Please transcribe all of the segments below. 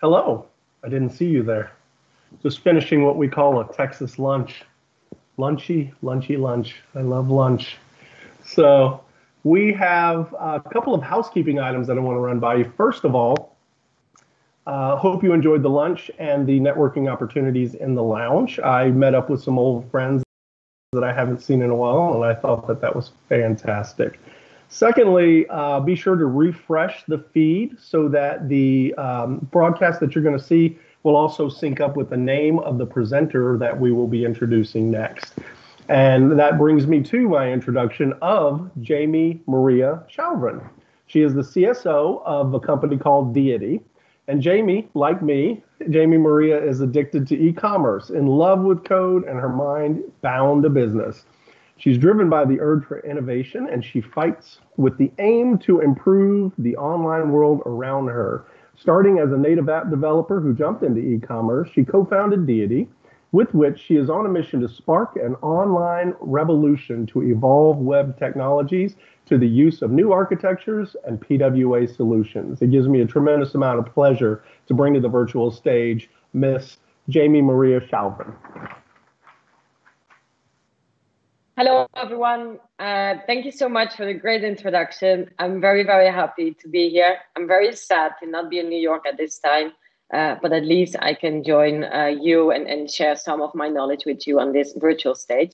Hello. I didn't see you there. Just finishing what we call a Texas lunch. Lunchy, lunchy lunch. I love lunch. So we have a couple of housekeeping items that I want to run by you. First of all, uh, hope you enjoyed the lunch and the networking opportunities in the lounge. I met up with some old friends that I haven't seen in a while, and I thought that that was fantastic. Secondly, uh, be sure to refresh the feed so that the um, broadcast that you're going to see will also sync up with the name of the presenter that we will be introducing next. And that brings me to my introduction of Jamie Maria Shalvin. She is the CSO of a company called Deity. And Jamie, like me, Jamie Maria is addicted to e commerce, in love with code, and her mind bound to business. She's driven by the urge for innovation and she fights with the aim to improve the online world around her. Starting as a native app developer who jumped into e commerce, she co founded Deity, with which she is on a mission to spark an online revolution to evolve web technologies to the use of new architectures and PWA solutions. It gives me a tremendous amount of pleasure to bring to the virtual stage Miss Jamie Maria Shalvin. Hello, everyone. Uh, thank you so much for the great introduction. I'm very, very happy to be here. I'm very sad to not be in New York at this time, uh, but at least I can join uh, you and, and share some of my knowledge with you on this virtual stage.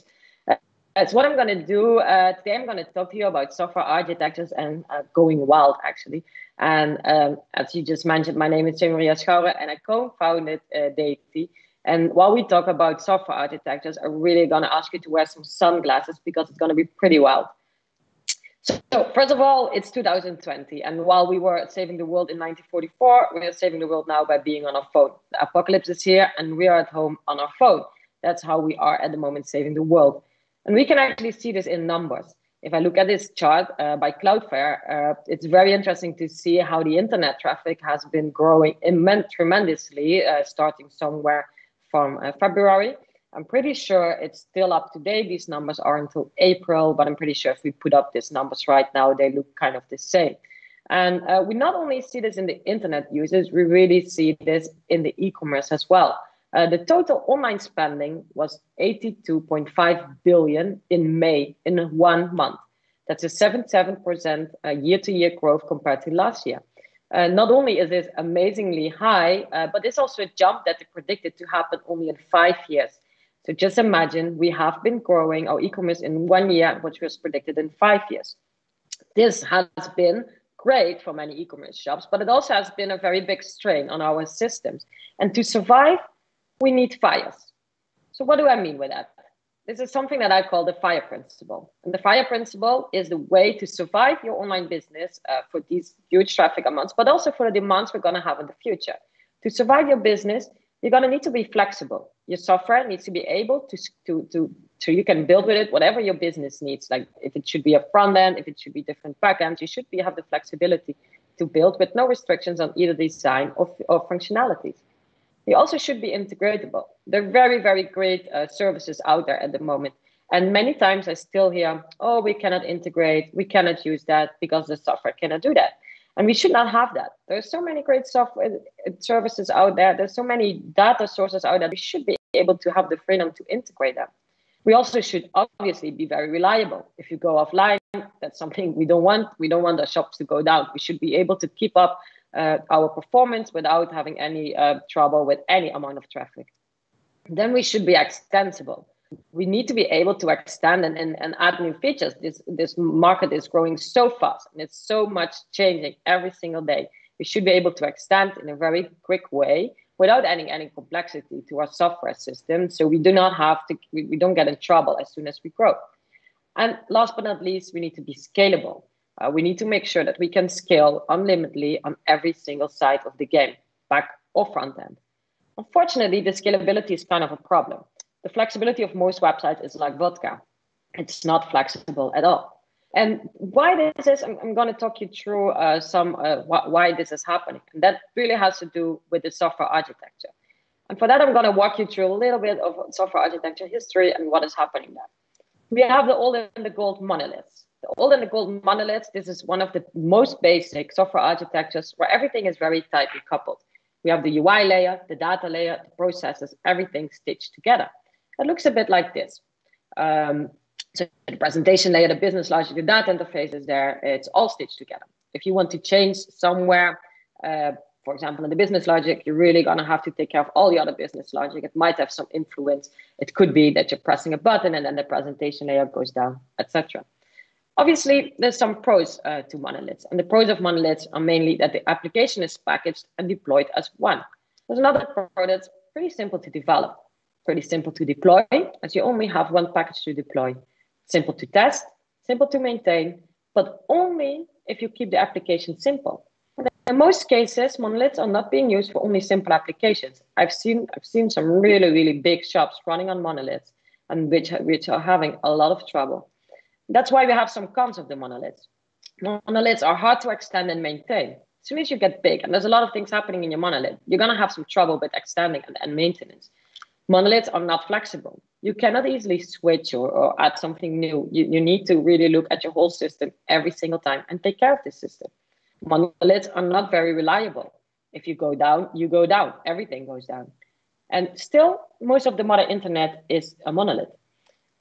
Uh, that's what I'm going to do. Uh, today, I'm going to talk to you about software architectures and uh, going wild, actually. And um, as you just mentioned, my name is Maria Schouren, and I co-founded uh, Deity. And while we talk about software architectures, I'm really going to ask you to wear some sunglasses because it's going to be pretty wild. So, first of all, it's 2020. And while we were saving the world in 1944, we are saving the world now by being on our phone. The apocalypse is here and we are at home on our phone. That's how we are at the moment saving the world. And we can actually see this in numbers. If I look at this chart uh, by Cloudflare, uh, it's very interesting to see how the internet traffic has been growing immense, tremendously, uh, starting somewhere from uh, February. I'm pretty sure it's still up to date. These numbers are until April, but I'm pretty sure if we put up these numbers right now, they look kind of the same. And uh, we not only see this in the internet users, we really see this in the e-commerce as well. Uh, the total online spending was 82.5 billion in May in one month. That's a 77% uh, year-to-year growth compared to last year. Uh, not only is this amazingly high, uh, but it's also a jump that is predicted to happen only in five years. So just imagine we have been growing our e-commerce in one year, which was predicted in five years. This has been great for many e-commerce shops, but it also has been a very big strain on our systems. And to survive, we need fires. So what do I mean with that? This is something that I call the fire principle. And the fire principle is the way to survive your online business uh, for these huge traffic amounts, but also for the demands we're going to have in the future. To survive your business, you're going to need to be flexible. Your software needs to be able to, to, to, so you can build with it whatever your business needs. Like if it should be a front end, if it should be different backends, you should be, have the flexibility to build with no restrictions on either design or, or functionalities. They also should be integratable. There are very, very great uh, services out there at the moment. And many times I still hear, oh, we cannot integrate, we cannot use that because the software cannot do that. And we should not have that. There's so many great software uh, services out there. There's so many data sources out there. We should be able to have the freedom to integrate them. We also should obviously be very reliable. If you go offline, that's something we don't want. We don't want our shops to go down. We should be able to keep up uh, our performance without having any uh, trouble with any amount of traffic. Then we should be extensible. We need to be able to extend and, and, and add new features. This, this market is growing so fast and it's so much changing every single day. We should be able to extend in a very quick way without adding any complexity to our software system. So we do not have to, we, we don't get in trouble as soon as we grow. And last but not least, we need to be scalable. Uh, we need to make sure that we can scale unlimitedly on every single side of the game, back or front end. Unfortunately, the scalability is kind of a problem. The flexibility of most websites is like vodka. It's not flexible at all. And why this is, I'm, I'm going to talk you through uh, some uh, wh- why this is happening. And that really has to do with the software architecture. And for that, I'm going to walk you through a little bit of software architecture history and what is happening there. We have the old and the gold monoliths old and the gold monolith, this is one of the most basic software architectures where everything is very tightly coupled. We have the UI layer, the data layer, the processes, everything stitched together. It looks a bit like this. Um, so the presentation layer, the business logic, the data interface is there. It's all stitched together. If you want to change somewhere, uh, for example, in the business logic, you're really going to have to take care of all the other business logic. It might have some influence. It could be that you're pressing a button and then the presentation layer goes down, etc. Obviously, there's some pros uh, to monoliths, and the pros of monoliths are mainly that the application is packaged and deployed as one. There's another pro that's pretty simple to develop, pretty simple to deploy, as you only have one package to deploy. Simple to test, simple to maintain, but only if you keep the application simple. In most cases, monoliths are not being used for only simple applications. I've seen I've seen some really really big shops running on monoliths, and which which are having a lot of trouble. That's why we have some cons of the monoliths. Monoliths are hard to extend and maintain. As soon as you get big, and there's a lot of things happening in your monolith, you're gonna have some trouble with extending and, and maintenance. Monoliths are not flexible. You cannot easily switch or, or add something new. You, you need to really look at your whole system every single time and take care of this system. Monoliths are not very reliable. If you go down, you go down. Everything goes down. And still, most of the modern internet is a monolith.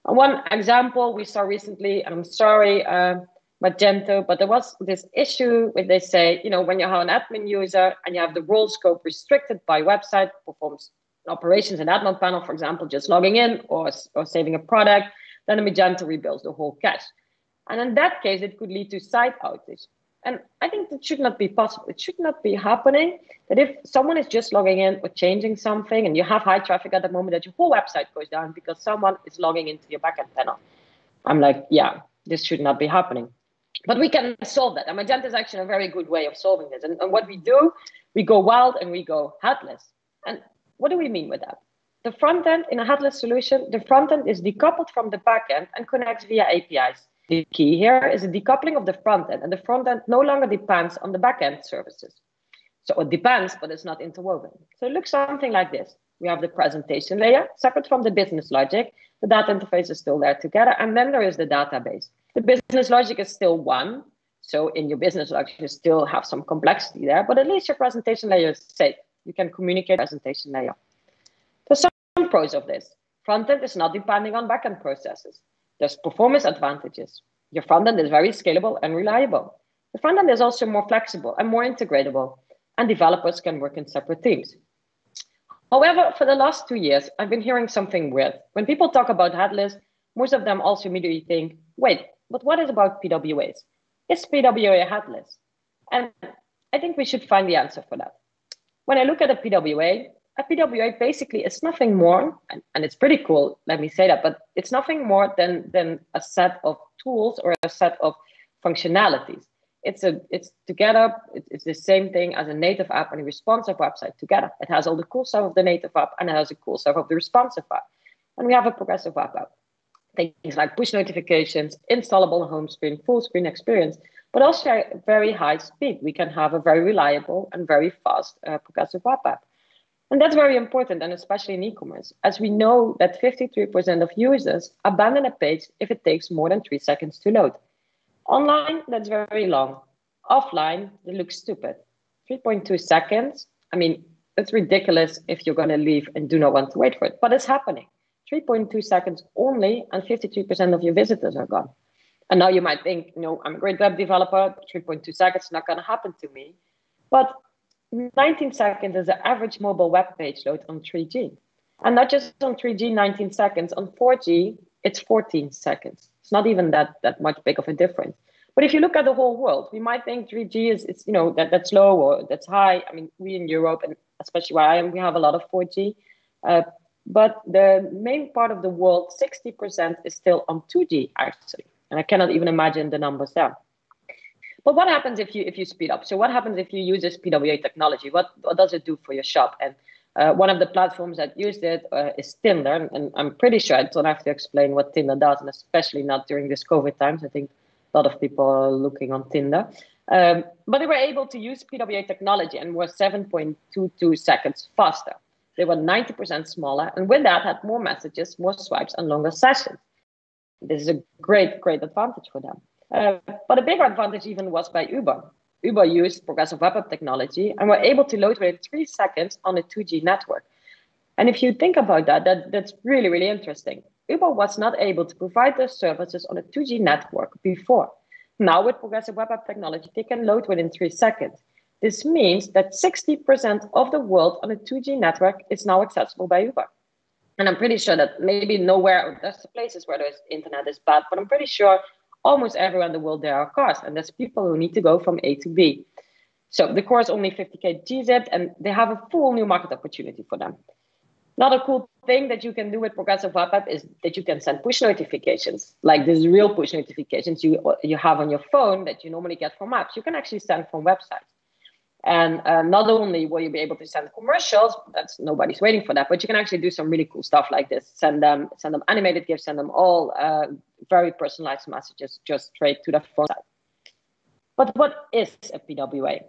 One example we saw recently, and I'm sorry, uh, Magento, but there was this issue where they say, you know, when you have an admin user and you have the role scope restricted by website performs operations in admin panel, for example, just logging in or, or saving a product, then the Magento rebuilds the whole cache. And in that case, it could lead to site outage. And I think that should not be possible. It should not be happening that if someone is just logging in or changing something and you have high traffic at the moment, that your whole website goes down because someone is logging into your backend panel. I'm like, yeah, this should not be happening. But we can solve that. And Magento is actually a very good way of solving this. And, and what we do, we go wild and we go headless. And what do we mean with that? The front end in a headless solution, the front end is decoupled from the backend and connects via APIs. The key here is a decoupling of the front end, and the front end no longer depends on the back end services. So it depends, but it's not interwoven. So it looks something like this. We have the presentation layer separate from the business logic. The data interface is still there together, and then there is the database. The business logic is still one. So in your business logic, you still have some complexity there, but at least your presentation layer is safe. You can communicate presentation layer. There's some pros of this. Front end is not depending on backend processes. There's performance advantages. Your front end is very scalable and reliable. The front end is also more flexible and more integratable, and developers can work in separate teams. However, for the last two years, I've been hearing something weird. When people talk about headless, most of them also immediately think, wait, but what is about PWAs? Is PWA headless? And I think we should find the answer for that. When I look at a PWA, a PWA basically is nothing more, and, and it's pretty cool, let me say that, but it's nothing more than, than a set of tools or a set of functionalities. It's a it's together, it's the same thing as a native app and a responsive website together. It has all the cool stuff of the native app and it has the cool stuff of the responsive app. And we have a progressive web app. Things like push notifications, installable home screen, full screen experience, but also very high speed. We can have a very reliable and very fast uh, progressive web app. And that's very important, and especially in e-commerce, as we know that 53% of users abandon a page if it takes more than three seconds to load. Online, that's very long. Offline, it looks stupid. 3.2 seconds, I mean, it's ridiculous if you're going to leave and do not want to wait for it, but it's happening. 3.2 seconds only, and 53% of your visitors are gone. And now you might think, know, I'm a great web developer, 3.2 seconds is not going to happen to me. But 19 seconds is the average mobile web page load on 3G. And not just on 3G, 19 seconds. On 4G, it's 14 seconds. It's not even that, that much big of a difference. But if you look at the whole world, we might think 3G is, it's, you know, that, that's low or that's high. I mean, we in Europe, and especially where I am, we have a lot of 4G. Uh, but the main part of the world, 60% is still on 2G, actually. And I cannot even imagine the numbers there. But what happens if you if you speed up? So what happens if you use this PWA technology? What what does it do for your shop? And uh, one of the platforms that used it uh, is Tinder, and I'm pretty sure I don't have to explain what Tinder does, and especially not during this COVID times. I think a lot of people are looking on Tinder. Um, but they were able to use PWA technology and were 7.22 seconds faster. They were 90% smaller, and with that, had more messages, more swipes, and longer sessions. This is a great, great advantage for them. Uh, but a bigger advantage even was by Uber. Uber used progressive web app technology and were able to load within three seconds on a 2G network. And if you think about that, that that's really, really interesting. Uber was not able to provide their services on a 2G network before. Now with progressive web app technology, they can load within three seconds. This means that 60% of the world on a 2G network is now accessible by Uber. And I'm pretty sure that maybe nowhere, there's places where there's internet is bad, but I'm pretty sure almost everywhere in the world there are cars and there's people who need to go from A to B. So the core is only 50k gzip and they have a full new market opportunity for them. Another cool thing that you can do with Progressive Web App is that you can send push notifications, like these real push notifications you, you have on your phone that you normally get from apps. You can actually send from websites. And uh, not only will you be able to send commercials, that's nobody's waiting for that, but you can actually do some really cool stuff like this. Send them, send them animated GIFs, send them all uh, very personalized messages just straight to the phone side. But what is a PWA?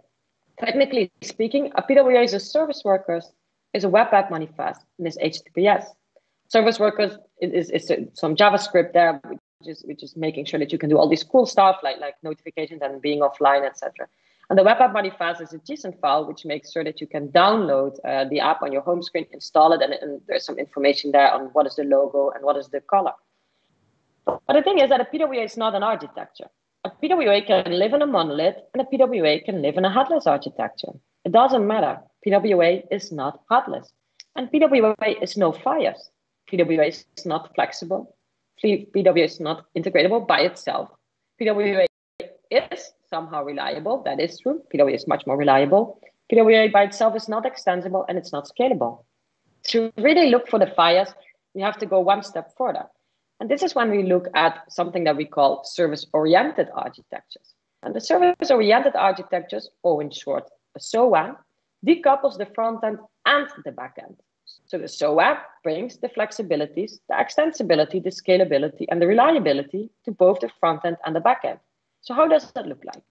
Technically speaking, a PWA is a service workers is a web app manifest and it's HTTPS. Service workers is, is, is some JavaScript there, which is, which is making sure that you can do all this cool stuff like, like notifications and being offline, etc. And the web app manifest is a JSON file, which makes sure that you can download uh, the app on your home screen, install it, and, and, there's some information there on what is the logo and what is the color. But the thing is that a PWA is not an architecture. A PWA can live in a monolith, and a PWA can live in a headless architecture. It doesn't matter. PWA is not headless. And PWA is no FIRES. PWA is not flexible. PWA is not integratable by itself. PWA is somehow reliable. That is true. PWA is much more reliable. PWA by itself is not extensible and it's not scalable. To really look for the FIRES, we have to go one step further. And this is when we look at something that we call service-oriented architectures. And the service-oriented architectures, or in short, a SOA, decouples the front end and the back end. So the SOA brings the flexibilities, the extensibility, the scalability, and the reliability to both the front end and the back end. So how does that look like?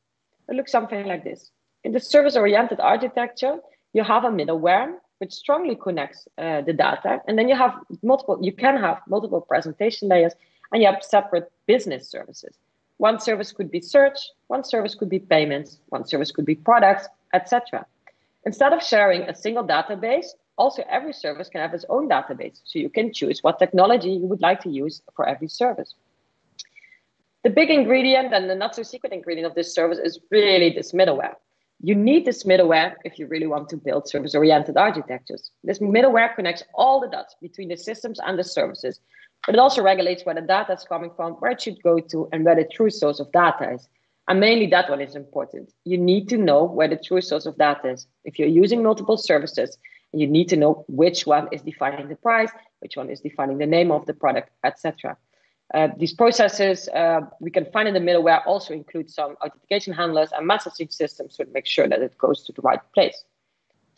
It looks something like this. In the service-oriented architecture, you have a middleware which strongly connects uh, the data, and then you have multiple. You can have multiple presentation layers, and you have separate business services. One service could be search, one service could be payments, one service could be products, etc. Instead of sharing a single database, also every service can have its own database, so you can choose what technology you would like to use for every service. The big ingredient and the not so secret ingredient of this service is really this middleware. You need this middleware if you really want to build service oriented architectures. This middleware connects all the dots between the systems and the services, but it also regulates where the data is coming from, where it should go to, and where the true source of data is. And mainly that one is important. You need to know where the true source of data is. If you're using multiple services, you need to know which one is defining the price, which one is defining the name of the product, etc. Uh, these processes uh, we can find in the middleware also include some authentication handlers and messaging systems to make sure that it goes to the right place.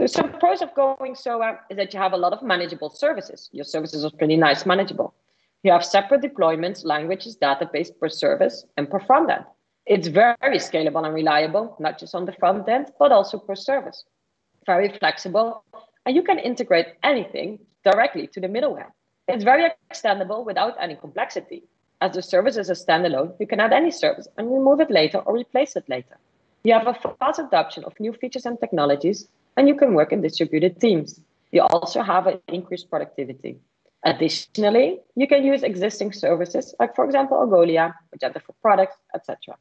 So some pros of going SOA is that you have a lot of manageable services. Your services are pretty nice manageable. You have separate deployments, languages, database per service and per front end. It's very scalable and reliable, not just on the front end, but also per service. Very flexible, and you can integrate anything directly to the middleware. It's very extendable without any complexity. As the service is a standalone, you can add any service and remove it later or replace it later. You have a fast adoption of new features and technologies, and you can work in distributed teams. You also have an increased productivity. Additionally, you can use existing services like, for example, Algolia, Magento for products, etc.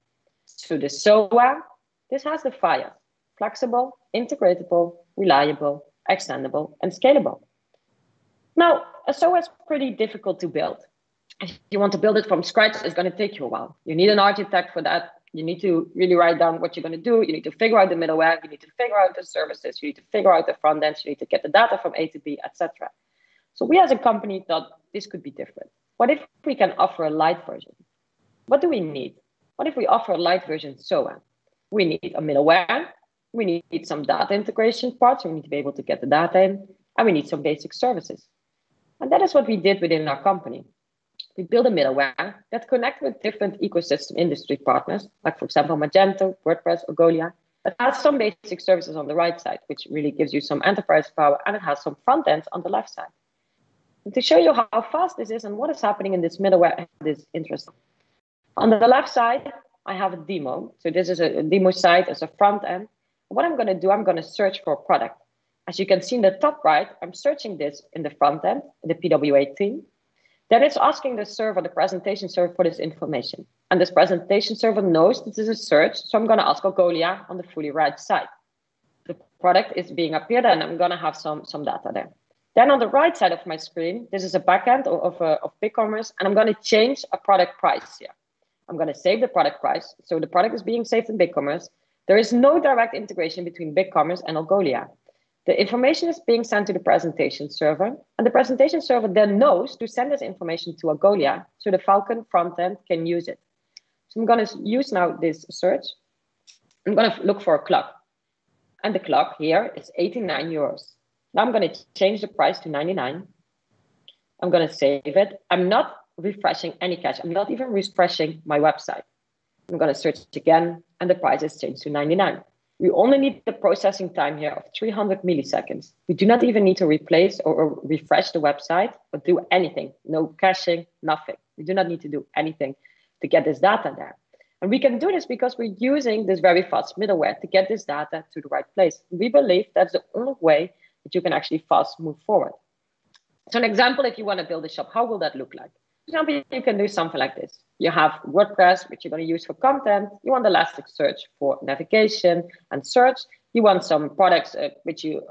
So the SOA, this has the FIRES, flexible, integratable, reliable, extendable, and scalable. Now, a SOA is pretty difficult to build. If you want to build it from scratch, it's going to take you a while. You need an architect for that. You need to really write down what you're going to do. You need to figure out the middleware. You need to figure out the services. You need to figure out the front end. You need to get the data from A to B, etc. So we as a company thought this could be different. What if we can offer a light version? What do we need? What if we offer a light version SOA? We need a middleware. We need some data integration parts. We need to be able to get the data in, and we need some basic services. And that is what we did within our company. We built a middleware that connects with different ecosystem industry partners, like for example, Magento, WordPress, Algolia, that has some basic services on the right side, which really gives you some enterprise power, and it has some front ends on the left side. And to show you how fast this is and what is happening in this middleware, this interesting. On the left side, I have a demo. So this is a, a demo site as a front end. What I'm going to do, I'm going to search for a product. As you can see in the top right, I'm searching this in the front end, the PW18. Then it's asking the server, the presentation server, for this information. And this presentation server knows this is a search. So I'm going to ask Algolia on the fully right side. The product is being appeared and I'm going to have some, some data there. Then on the right side of my screen, this is a backend of, of, uh, of BigCommerce, and I'm going to change a product price here. I'm going to save the product price. So the product is being saved in BigCommerce. There is no direct integration between BigCommerce and Algolia. The information is being sent to the presentation server, and the presentation server then knows to send this information to Algolia so the Falcon frontend can use it. So I'm going to use now this search. I'm going to look for a clock. And the clock here is 89 euros. Now I'm going to change the price to 99. I'm going to save it. I'm not refreshing any cache. I'm not even refreshing my website. I'm going to search again, and the price is changed to 99. We only need the processing time here of 300 milliseconds. We do not even need to replace or, refresh the website or do anything. No caching, nothing. We do not need to do anything to get this data there. And we can do this because we're using this very fast middleware to get this data to the right place. We believe that's the only way that you can actually fast move forward. So an example, if you want to build a shop, how will that look like? For example, you can do something like this. You have WordPress, which you're going to use for content. You want Elasticsearch for navigation and search. You want some products uh, which you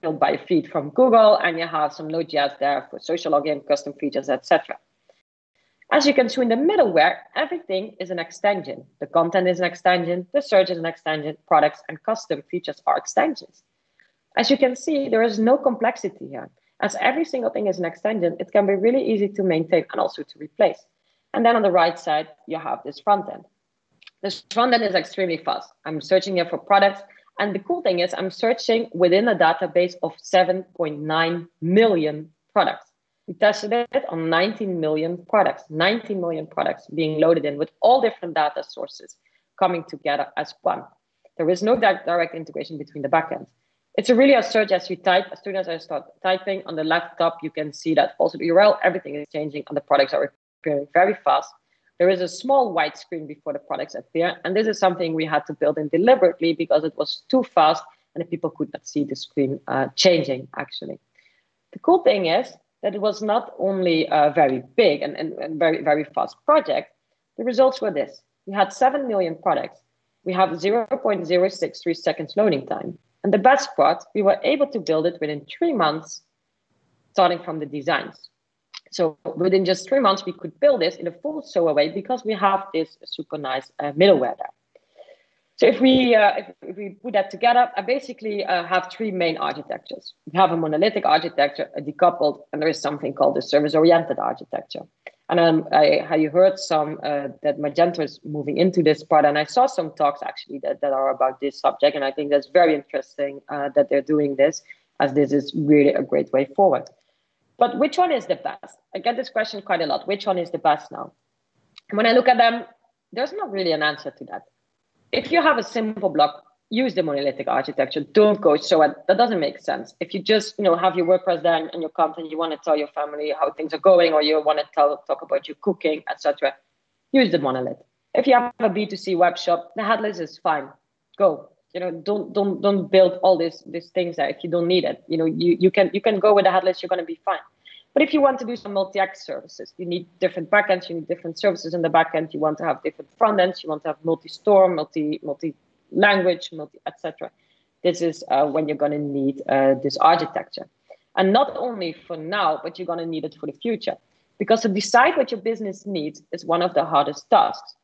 build by feed from Google, and you have some Node.js there for social login, custom features, etc. As you can see in the middleware, everything is an extension. The content is an extension, the search is an extension, products and custom features are extensions. As you can see, there is no complexity here. As every single thing is an extension, it can be really easy to maintain and also to replace. And then on the right side, you have this front end. This front end is extremely fast. I'm searching here for products. And the cool thing is I'm searching within a database of 7.9 million products. We tested it on 19 million products, 19 million products being loaded in with all different data sources coming together as one. There is no direct integration between the backends. It's a really a search as you type. As soon as I start typing on the left top, you can see that also the URL, everything is changing and the products are appearing very fast. There is a small white screen before the products appear. And this is something we had to build in deliberately because it was too fast and the people could not see the screen uh, changing actually. The cool thing is that it was not only a very big and, and, and very, very fast project. The results were this. We had 7 million products. We have 0.063 seconds loading time. And the best part, we were able to build it within three months, starting from the designs. So within just three months, we could build this in a full SOA way because we have this super nice uh, middleware there. So if we uh, if, if, we put that together, I basically uh, have three main architectures. We have a monolithic architecture, a decoupled, and there is something called the service-oriented architecture. And um, I, I heard some uh, that Magento is moving into this part, and I saw some talks actually that, that are about this subject, and I think that's very interesting uh, that they're doing this, as this is really a great way forward. But which one is the best? I get this question quite a lot. Which one is the best now? And when I look at them, there's not really an answer to that. If you have a simple block use the monolithic architecture. Don't go so that doesn't make sense. If you just you know have your WordPress there and your content, you want to tell your family how things are going, or you want to tell talk about your cooking, etc. Use the monolith. If you have a B2C web shop, the headless is fine. Go. You know, don't don't don't build all these these things there if you don't need it. You know, you, you can you can go with the headless, you're gonna be fine. But if you want to do some multi-act services, you need different backends, you need different services in the backend, you want to have different front ends, you want to have multi-store, multi multi language, multi, etc. This is uh, when you're going to need uh, this architecture. And not only for now, but you're going to need it for the future. Because to decide what your business needs is one of the hardest tasks.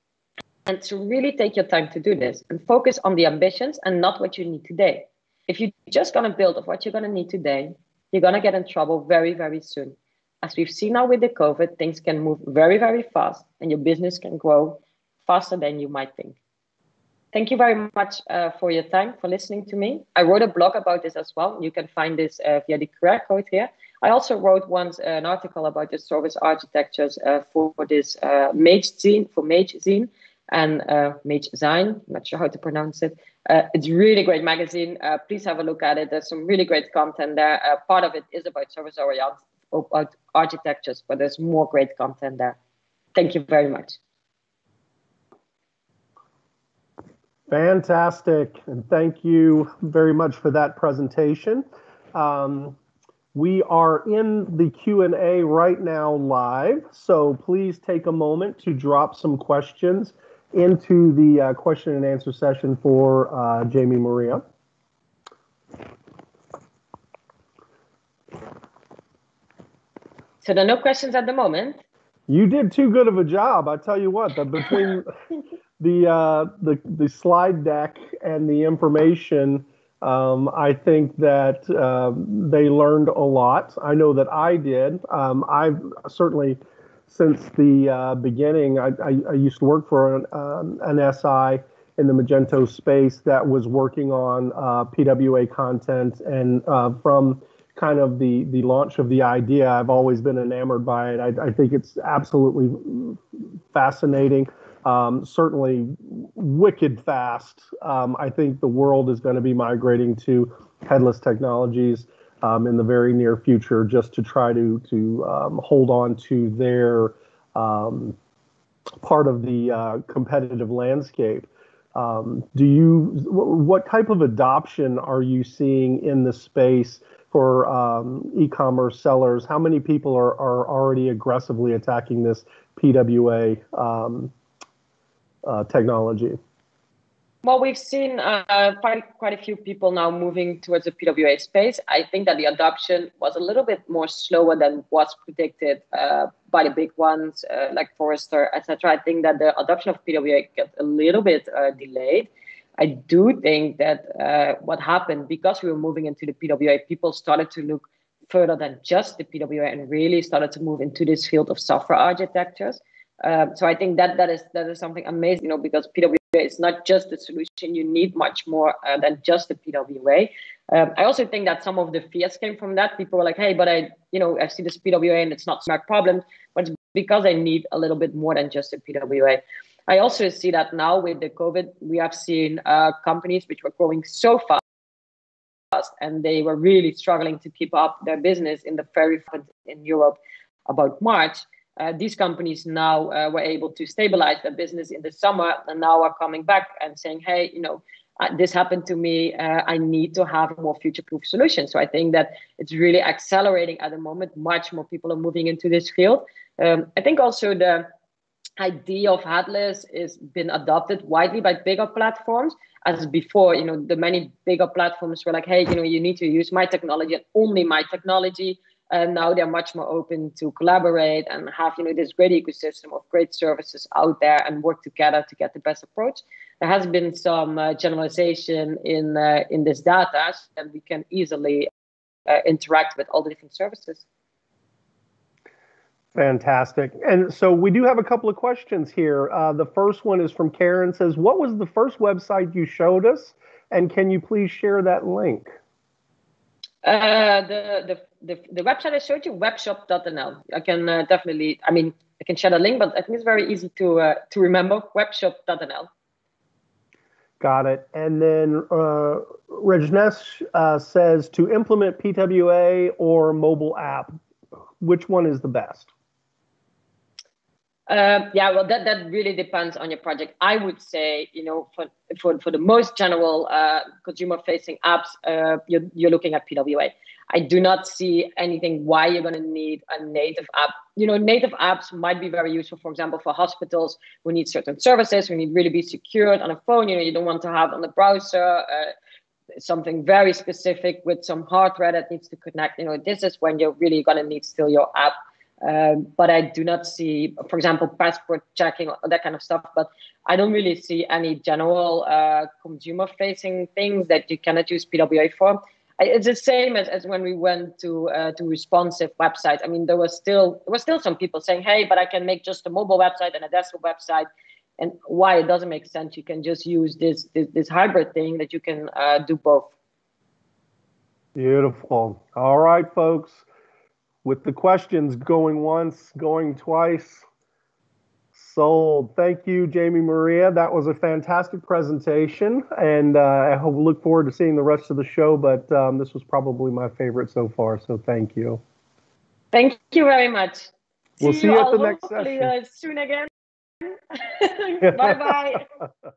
And to really take your time to do this and focus on the ambitions and not what you need today. If you're just going to build of what you're going to need today, you're going to get in trouble very, very soon. As we've seen now with the COVID, things can move very, very fast and your business can grow faster than you might think. Thank you very much uh, for your time, for listening to me. I wrote a blog about this as well. You can find this uh, via the QR code here. I also wrote once uh, an article about the service architectures uh, for, this uh, Mage Zine, for Mage Zine and uh, Mage Zine. Not sure how to pronounce it. It's really great magazine. please have a look at it. There's some really great content there. part of it is about service oriented architectures, but there's more great content there. Thank you very much. Fantastic, and thank you very much for that presentation. Um, we are in the Q&A right now live, so please take a moment to drop some questions into the uh, question and answer session for uh, Jamie Maria. So there are no questions at the moment. You did too good of a job. I tell you what, that between the uh, the the slide deck and the information, um, I think that um, they learned a lot. I know that I did. Um, I've certainly since the uh, beginning. I, I, I, used to work for an, um, an SI in the Magento space that was working on uh, PWA content, and uh, from kind of the the launch of the idea, I've always been enamored by it. I, I think it's absolutely fascinating. Um, certainly wicked fast. Um, I think the world is going to be migrating to headless technologies um, in the very near future, just to try to to um, hold on to their um, part of the uh, competitive landscape. Um, do you what type of adoption are you seeing in the space for um, e-commerce sellers? How many people are, are already aggressively attacking this PWA um, uh, technology? Well, we've seen uh, quite quite a few people now moving towards the PWA space. I think that the adoption was a little bit more slower than was predicted uh, by the big ones uh, like Forrester, etc. I think that the adoption of PWA got a little bit uh, delayed. I do think that uh, what happened because we were moving into the PWA, people started to look further than just the PWA and really started to move into this field of software architectures. Um, so I think that that is that is something amazing, you know, because PWA is not just the solution. You need much more uh, than just the PWA. Um, I also think that some of the fears came from that. People were like, "Hey, but I, you know, I see this PWA and it's not my problem." But it's because I need a little bit more than just a PWA. I also see that now with the COVID, we have seen uh, companies which were growing so fast and they were really struggling to keep up their business in the very front in Europe about March uh, these companies now uh, were able to stabilize their business in the summer and now are coming back and saying, hey, you know, uh, this happened to me. Uh, I need to have more future proof solution. So I think that it's really accelerating at the moment. Much more people are moving into this field. Um, I think also the idea of headless is been adopted widely by bigger platforms as before you know the many bigger platforms were like hey you know you need to use my technology and only my technology and now they're much more open to collaborate and have you know this great ecosystem of great services out there and work together to get the best approach there has been some uh, generalization in uh, in this data and we can easily uh, interact with all the different services Fantastic. And so we do have a couple of questions here. Uh, the first one is from Karen says, what was the first website you showed us? And can you please share that link? Uh, the, the, the, the website I showed you, webshop.nl. I can uh, definitely, I mean, I can share the link, but I think it's very easy to, uh, to remember, webshop.nl. Got it. And then uh, Rajnesh uh, says to implement PWA or mobile app, which one is the best? Uh, yeah, well, that, that really depends on your project. I would say, you know, for for, for the most general uh, consumer-facing apps, uh, you're, you're looking at PWA. I do not see anything why you're going to need a native app. You know, native apps might be very useful, for example, for hospitals who need certain services, who need really be secured on a phone. You know, you don't want to have on the browser uh, something very specific with some hardware that needs to connect. You know, this is when you're really going to need still your app um, but I do not see, for example, passport checking, that kind of stuff. But I don't really see any general uh, consumer facing things that you cannot use PWA for. It's the same as, as when we went to uh, to responsive websites. I mean, there was still there was still some people saying, "Hey, but I can make just a mobile website and a desktop website." And why it doesn't make sense? You can just use this this, this hybrid thing that you can uh, do both. Beautiful. All right, folks with the questions going once, going twice. Sold. Thank you, Jamie Maria. That was a fantastic presentation, and uh, I hope, look forward to seeing the rest of the show. But um, this was probably my favorite so far. So thank you. Thank you very much. We'll see, see you, at the next session. Uh, soon again. bye bye.